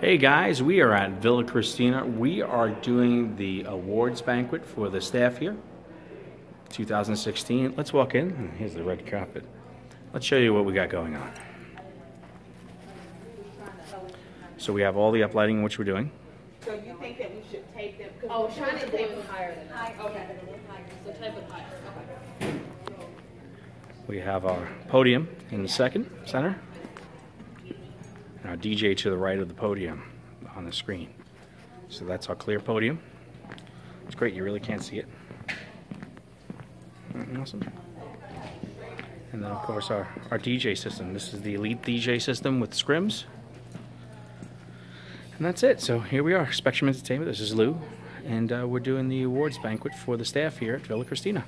Hey guys, we are at Villa Christina. We are doing the awards banquet for the staff here, 2016. Let's walk in. Here's the red carpet. Let's show you what we got going on. So we have all the uplighting, which we're doing. So you think that we should take them? 'cause Oh, we're trying to tape tape them higher than that. Okay. So type it higher. Okay. We have our podium in the second center, our DJ to the right of the podium on the screen. So that's our clear podium. It's great, you really can't see it. Mm, Awesome. And then, of course, our, our DJ system. This is the Elite DJ system with scrims. And that's it. So here we are, Spectrum Entertainment. This is Lou, and uh, we're doing the awards banquet for the staff here at Villa Christina.